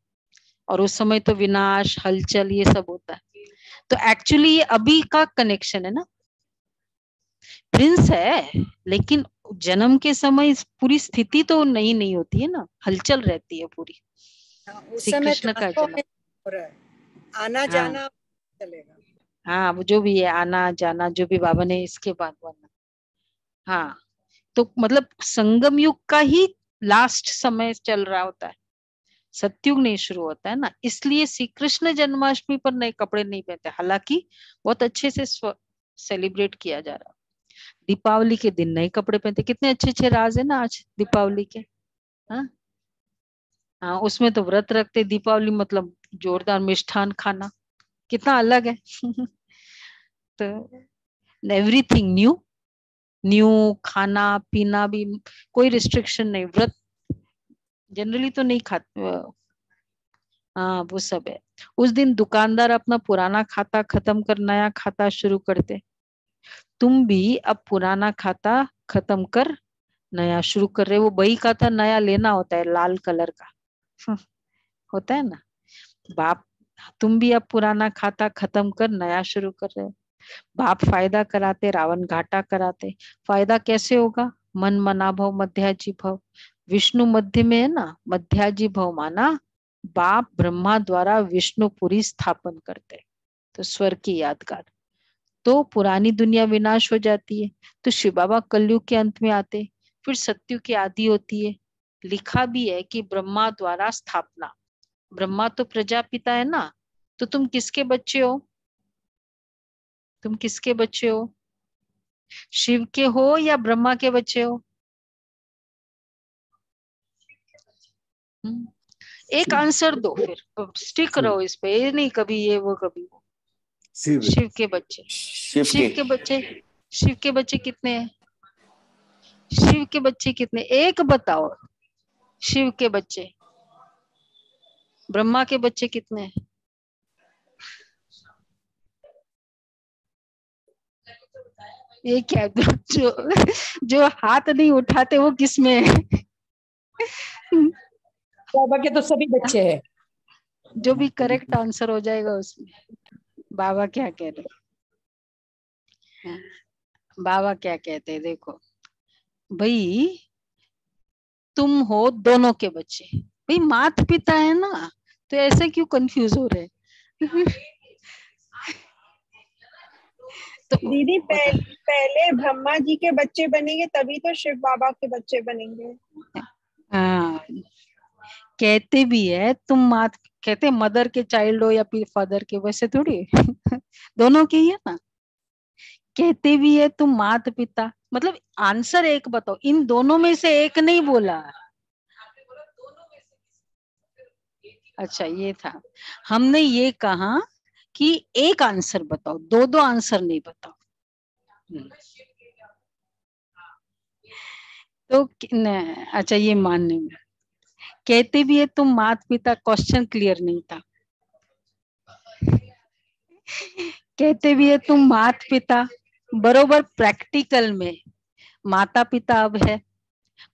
और उस समय तो विनाश हलचल ये सब होता है। तो एक्चुअली ये अभी का कनेक्शन है ना। प्रिंस है लेकिन जन्म के समय इस पूरी स्थिति तो नहीं नहीं होती है ना। हलचल रहती है पूरी। हाँ, श्री कृष्ण का जन्म हो आना हाँ। जाना चलेगा। हाँ वो जो भी है आना जाना जो भी बाबा ने इसके बाद बोला। हाँ तो मतलब संगम युग का ही लास्ट समय चल रहा होता है। सत्युग नहीं शुरू होता है ना, इसलिए श्री कृष्ण जन्माष्टमी पर नए कपड़े नहीं पहनते। हालाँकि बहुत अच्छे से सेलिब्रेट किया जा रहा। दीपावली के दिन नए कपड़े पहनते। कितने अच्छे अच्छे राज है ना आज दीपावली के हाँ? हाँ उसमें तो व्रत रखते, दीपावली मतलब जोरदार मिष्ठान खाना। कितना अलग है। तो एवरीथिंग न्यू न्यू खाना, पीना भी, कोई रिस्ट्रिक्शन नहीं। व्रत जनरली तो नहीं खाते हाँ वो सब है। उस दिन दुकानदार अपना पुराना खाता खत्म कर नया खाता शुरू करते। तुम भी अब पुराना खाता खत्म कर नया शुरू कर रहे वो बही खाता नया लेना होता है लाल कलर का। होता है ना? बाप तुम भी अब पुराना खाता खत्म कर नया शुरू कर रहे हो। बाप फ़ायदा कराते रावण घाटा कराते। फ़ायदा कैसे होगा? मन मना भव मध्याजी भव। विष्णु मध्य में है ना? मध्याजी भव माना बाप ब्रह्मा द्वारा विष्णुपुरी स्थापन करते तो स्वर की यादगार। तो पुरानी दुनिया विनाश हो जाती है। तो शिव बाबा कलयुग के अंत में आते फिर सत्यु की आदि होती है। लिखा भी है कि ब्रह्मा द्वारा स्थापना। ब्रह्मा तो प्रजापिता है ना? तो तुम किसके बच्चे हो? तुम किसके बच्चे हो? शिव के हो या ब्रह्मा के बच्चे हो? एक आंसर दो फिर। स्टिक रहो इस पे। ये नहीं कभी ये वो कभी वो। शिव शिव के बच्चे। शिव शिव के के बच्चे। शिव के बच्चे कितने हैं? शिव के बच्चे कितने? एक बताओ। शिव के बच्चे। ब्रह्मा के बच्चे कितने हैं? ये क्या जो जो हाथ नहीं उठाते वो किसमें है? बाबा के तो सभी बच्चे हैं। जो भी करेक्ट आंसर हो जाएगा उसमें। बाबा क्या कह रहे हैं? बाबा क्या कहते हैं? देखो। भाई तुम हो दोनों के बच्चे। भाई मात पिता है ना तो ऐसे क्यों कंफ्यूज हो रहे तो दीदी पहले पहले ब्रह्मा जी के बच्चे बनेंगे तभी तो शिव बाबा के बच्चे बनेंगे। हाँ। कहते भी है, तुम मात, कहते मदर के चाइल्ड हो या फिर फादर के, वैसे थोड़ी। दोनों के ही है ना? कहते भी है, तुम मात पिता। मतलब आंसर एक बताओ, इन दोनों में से एक नहीं बोला? अच्छा ये था। हमने ये कहा कि एक आंसर बताओ दो दो आंसर नहीं बताओ। हम्म। तो न- अच्छा ये मानने में। कहते भी है, तुम मात पिता क्वेश्चन क्लियर नहीं था। कहते भी है, तुम मात पिता बरोबर प्रैक्टिकल में माता पिता अब है।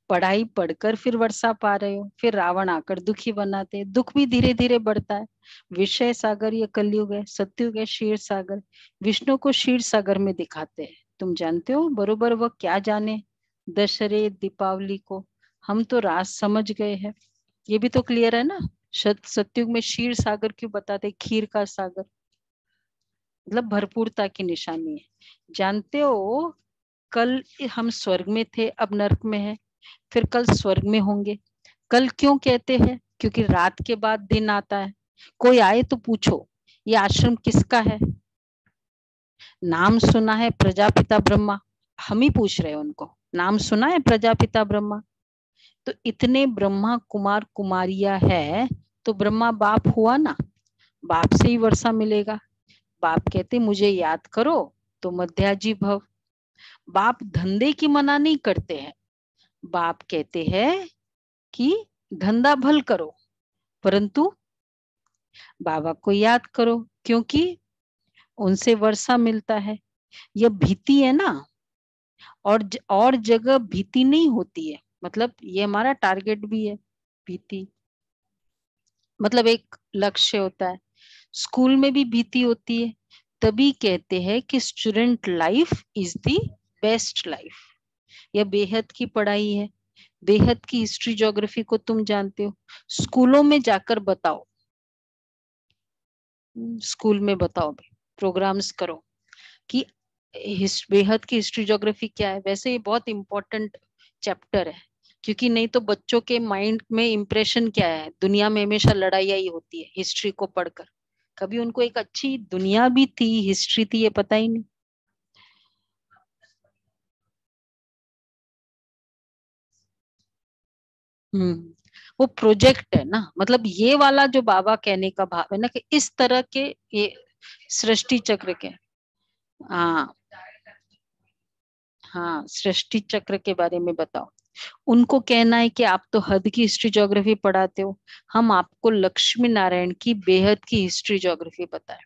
पढ़ाई पढ़कर फिर वर्षा पा रहे हो, फिर रावण आकर दुखी बनाते। दुख भी धीरे धीरे बढ़ता है। विषय सागर ये कलयुग है, सत्युग है, क्षीर सागर। विष्णु को क्षीर सागर में दिखाते हैं। तुम जानते हो, बरोबर वह क्या जाने? दशहरे, दीपावली को। हम तो राज समझ गए हैं। ये भी तो क्लियर है ना? सत सत्युग में क्षीर सागर क्यों बताते खीर का सागर। मतलब भरपूरता की निशानी है। जानते हो, कल हम स्वर्ग में थे, अब नरक में है। फिर कल स्वर्ग में होंगे। कल क्यों कहते हैं? क्योंकि रात के बाद दिन आता है। कोई आए तो पूछो, ये आश्रम किसका है? नाम सुना है प्रजापिता ब्रह्मा। हम ही पूछ रहे हैं उनको। नाम सुना है प्रजापिता ब्रह्मा? तो इतने ब्रह्मा कुमार कुमारिया है तो ब्रह्मा बाप हुआ ना? बाप से ही वर्षा मिलेगा। बाप कहते, मुझे याद करो तो मध्याजी भव। बाप धंधे की मना नहीं करते हैं। बाप कहते हैं कि धंधा भल करो। परंतु बाबा को याद करो, क्योंकि उनसे वर्षा मिलता है। यह भीति है ना? और और जगह भीति नहीं होती है। मतलब ये हमारा टारगेट भी है, भीति। मतलब एक लक्ष्य होता है। स्कूल में भी भीति होती है। तभी कहते हैं कि student life is the best life यह बेहद की पढ़ाई है। बेहद की हिस्ट्री ज्योग्राफी को तुम जानते हो। स्कूलों में जाकर बताओ। स्कूल में बताओ प्रोग्राम्स करो कि बेहद की हिस्ट्री ज्योग्राफी क्या है। वैसे ये बहुत इंपॉर्टेंट चैप्टर है। क्योंकि नहीं तो बच्चों के माइंड में इम्प्रेशन क्या है? दुनिया में हमेशा लड़ाइया ही होती है हिस्ट्री को पढ़कर। कभी उनको एक अच्छी दुनिया भी थी हिस्ट्री थी, ये पता ही नहीं। हम्म वो प्रोजेक्ट है ना? मतलब ये वाला जो बाबा कहने का भाव है ना कि इस तरह के ये सृष्टि चक्र के हाँ हाँ सृष्टि चक्र के बारे में बताओ। उनको कहना है कि आप तो हद की हिस्ट्री ज्योग्राफी पढ़ाते हो। हम आपको लक्ष्मी नारायण की बेहद की हिस्ट्री ज्योग्राफी बताए।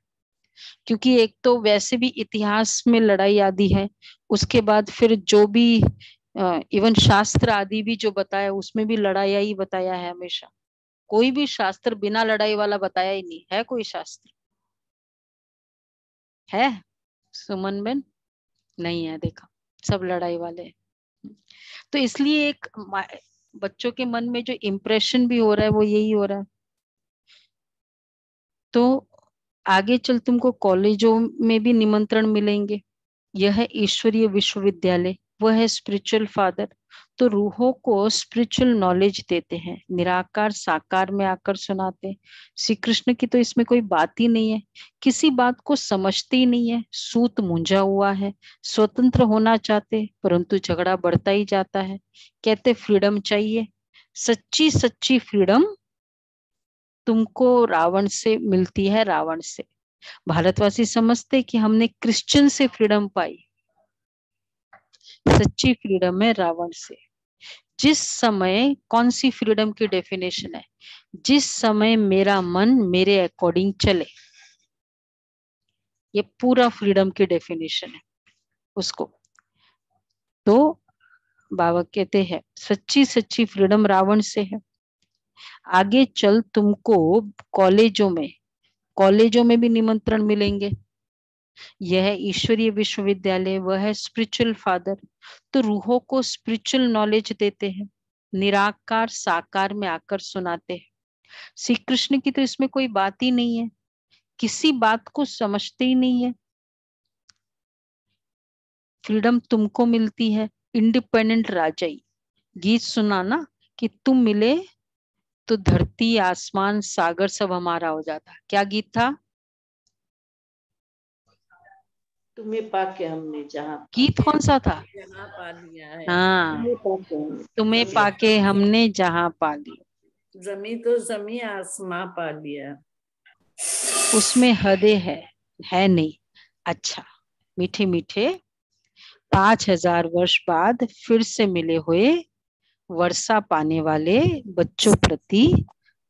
क्योंकि एक तो वैसे भी इतिहास में लड़ाई आदि है, उसके बाद फिर जो भी इवन शास्त्र आदि भी जो बताया, उसमें भी लड़ाई ही बताया है हमेशा। कोई भी शास्त्र बिना लड़ाई वाला बताया ही नहीं। है कोई शास्त्र? है? सुमन बेन? नहीं है, देखा। सब लड़ाई वाले तो इसलिए एक बच्चों के मन में जो इम्प्रेशन भी हो रहा है, वो यही हो रहा है। तो आगे चल तुमको कॉलेजों में भी निमंत्रण मिलेंगे। यह है ईश्वरीय विश्वविद्यालय, वह है स्पिरिचुअल फादर तो रूहों को स्पिरिचुअल नॉलेज देते हैं, निराकार, साकार में आकर सुनाते श्री कृष्ण की तो इसमें कोई बात ही नहीं है। किसी बात को समझते ही नहीं है। सूत मुंझा हुआ है। स्वतंत्र होना चाहते, परंतु झगड़ा बढ़ता ही जाता है। कहते, फ्रीडम चाहिए। सच्ची सच्ची फ्रीडम तुमको रावण से मिलती है, रावण से। भारतवासी समझते कि हमने क्रिश्चियन से फ्रीडम पाई। सच्ची फ्रीडम है रावण से। जिस समय कौन सी फ्रीडम की डेफिनेशन है? जिस समय मेरा मन मेरे अकॉर्डिंग चले। ये पूरा फ्रीडम की डेफिनेशन है उसको। तो बाबा कहते हैं, सच्ची सच्ची फ्रीडम रावण से है। आगे चल तुमको कॉलेजों में कॉलेजों में भी निमंत्रण मिलेंगे। यह ईश्वरीय विश्वविद्यालय, वह है स्पिरिचुअल फादर तो रूहों को स्पिरिचुअल नॉलेज देते हैं, निराकार साकार में आकर सुनाते हैं। श्री कृष्ण की तो इसमें कोई बात ही नहीं है, किसी बात को समझते ही नहीं है। फ्रीडम तुमको मिलती है इंडिपेंडेंट राजाई गीत सुना ना कि तुम मिले तो धरती, आसमान, सागर सब हमारा हो जाता। क्या गीत था? तुम्हें पाके हमने जहाँ गीत कौन सा था? जहाँ पा लिया है। हाँ। तुम्हें पाके हमने। जहाँ पा लिया जमी तो जमी आसमां पा लिया। उसमें हदे है है नहीं। अच्छा मीठे मीठे। पाँच हज़ार वर्ष बाद फिर से मिले हुए वर्षा पाने वाले बच्चों प्रति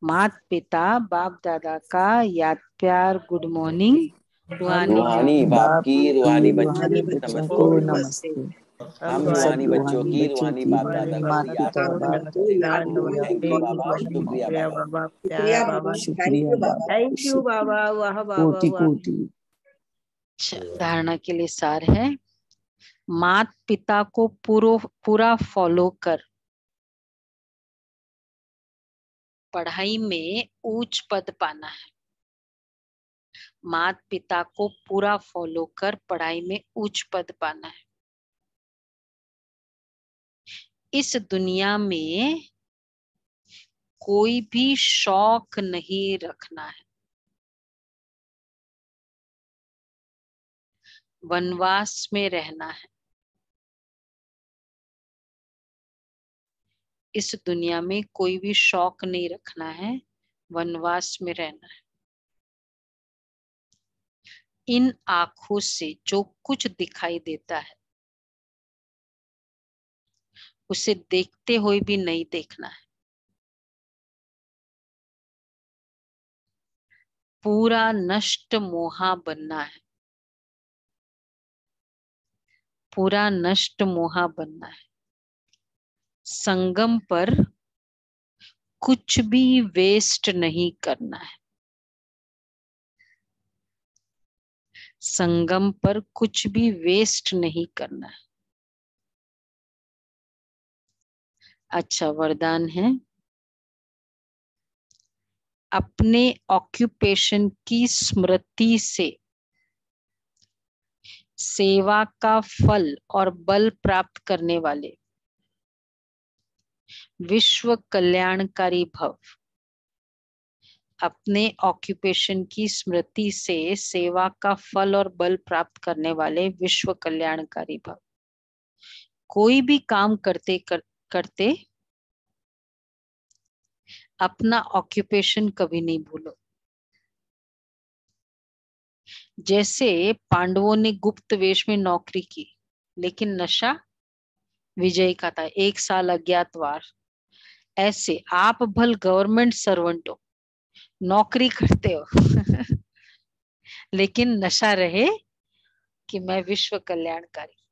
मात पिता बाप दादा का याद प्यार गुड मॉर्निंग। रूहानी। बाप की रूहानी बच्चों को नमस्ते। हम रूहानी बच्चों की रूहानी बाप दादा को शुक्रिया बाबा। थैंक यू बाबा वाह बाबा धारणा के लिए सार है। मात पिता को पूरा पूरा फॉलो कर। पढ़ाई में ऊंच पद पाना है। मात पिता को पूरा फॉलो कर पढ़ाई में उच्च पद पाना है। इस दुनिया में कोई भी शौक नहीं रखना है। वनवास में रहना है। इस दुनिया में कोई भी शौक नहीं रखना है। वनवास में रहना है। इन आँखों से जो कुछ दिखाई देता है, उसे देखते हुए भी नहीं देखना है। पूरा नष्ट मोहा बनना है। पूरा नष्ट मोहा बनना है। संगम पर कुछ भी वेस्ट नहीं करना है। संगम पर कुछ भी वेस्ट नहीं करना है। अच्छा वरदान है। अपने ऑक्यूपेशन की स्मृति से सेवा का फल और बल प्राप्त करने वाले विश्व कल्याणकारी भव। अपने ऑक्यूपेशन की स्मृति से सेवा का फल और बल प्राप्त करने वाले विश्व कल्याणकारी भव कोई भी काम करते कर, करते अपना ऑक्यूपेशन कभी नहीं भूलो। जैसे पांडवों ने गुप्त वेश में नौकरी की लेकिन नशा विजय का था। एक साल अज्ञातवार। ऐसे आप भल गवर्नमेंट सर्वेंट हो नौकरी करते हो। लेकिन नशा रहे कि मैं विश्व कल्याणकारी।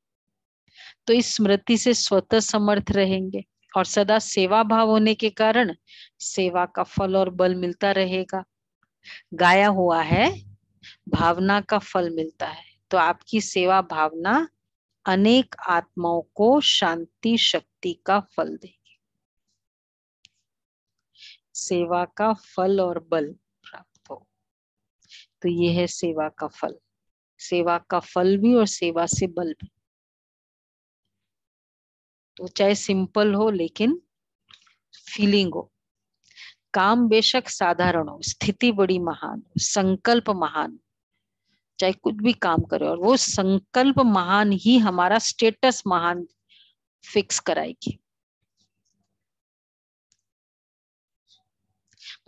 तो इस स्मृति से स्वतः समर्थ रहेंगे और सदा सेवा भाव होने के कारण सेवा का फल और बल मिलता रहेगा। गाया हुआ है, भावना का फल मिलता है। तो आपकी सेवा भावना अनेक आत्माओं को शांति, शक्ति का फल देगी सेवा का फल और बल प्राप्त हो। तो ये है सेवा का फल। सेवा का फल भी और सेवा से बल भी। तो चाहे सिंपल हो लेकिन फीलिंग हो। काम बेशक साधारण हो, स्थिति बड़ी महान हो, संकल्प महान चाहे कुछ भी काम करे और वो संकल्प महान ही हमारा स्टेटस महान फिक्स कराएगी।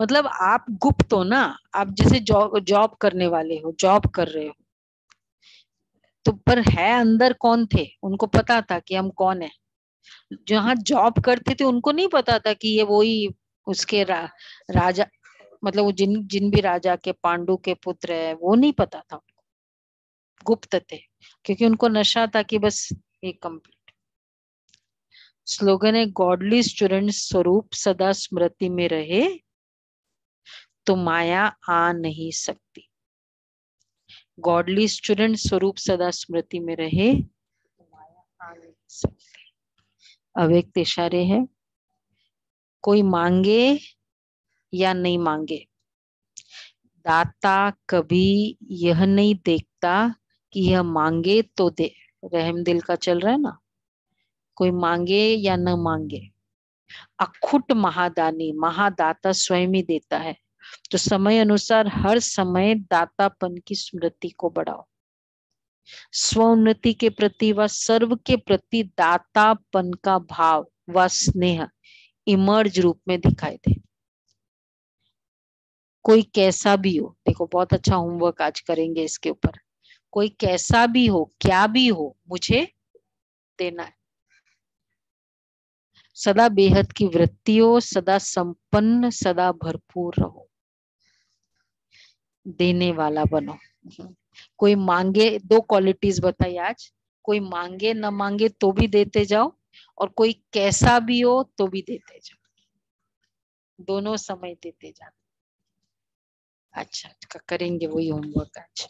मतलब आप गुप्त हो ना आप जैसे जॉब करने वाले हो जॉब कर रहे हो। तो पर है अंदर कौन थे? उनको पता था कि हम कौन है। जहाँ जॉब करते थे उनको नहीं पता था कि ये वही उसके रा, राजा मतलब वो जिन जिन भी राजा के पांडु के पुत्र है वो नहीं पता था उनको। गुप्त थे क्योंकि उनको नशा था कि बस ये कंप्लीट स्लोगन है गॉडली स्टूडेंट स्वरूप सदा स्मृति में रहे तो माया आ नहीं सकती। गॉडली स्टूडेंट स्वरूप सदा स्मृति में रहे तो माया आ नहीं सकती अव्यक्त इशारे है। कोई मांगे या नहीं मांगे? दाता कभी यह नहीं देखता कि यह मांगे तो दे। रहम दिल का चल रहा है ना? कोई मांगे या न मांगे? अखुट महादानी, महादाता स्वयं ही देता है। तो समय अनुसार हर समय दातापन की स्मृति को बढ़ाओ। स्वोन्नति के प्रति व सर्व के प्रति दातापन का भाव व स्नेह इमर्ज रूप में दिखाई दे। कोई कैसा भी हो, देखो बहुत अच्छा होमवर्क आज करेंगे इसके ऊपर। कोई कैसा भी हो, क्या भी हो, मुझे देना है। सदा बेहद की वृत्ति हो, सदा संपन्न, सदा भरपूर रहो। देने वाला बनो। कोई मांगे, दो क्वालिटीज बताई आज। कोई मांगे, न मांगे तो भी देते जाओ और कोई कैसा भी हो तो भी देते जाओ। दोनों समय देते जाओ अच्छा करेंगे वही होमवर्क आज।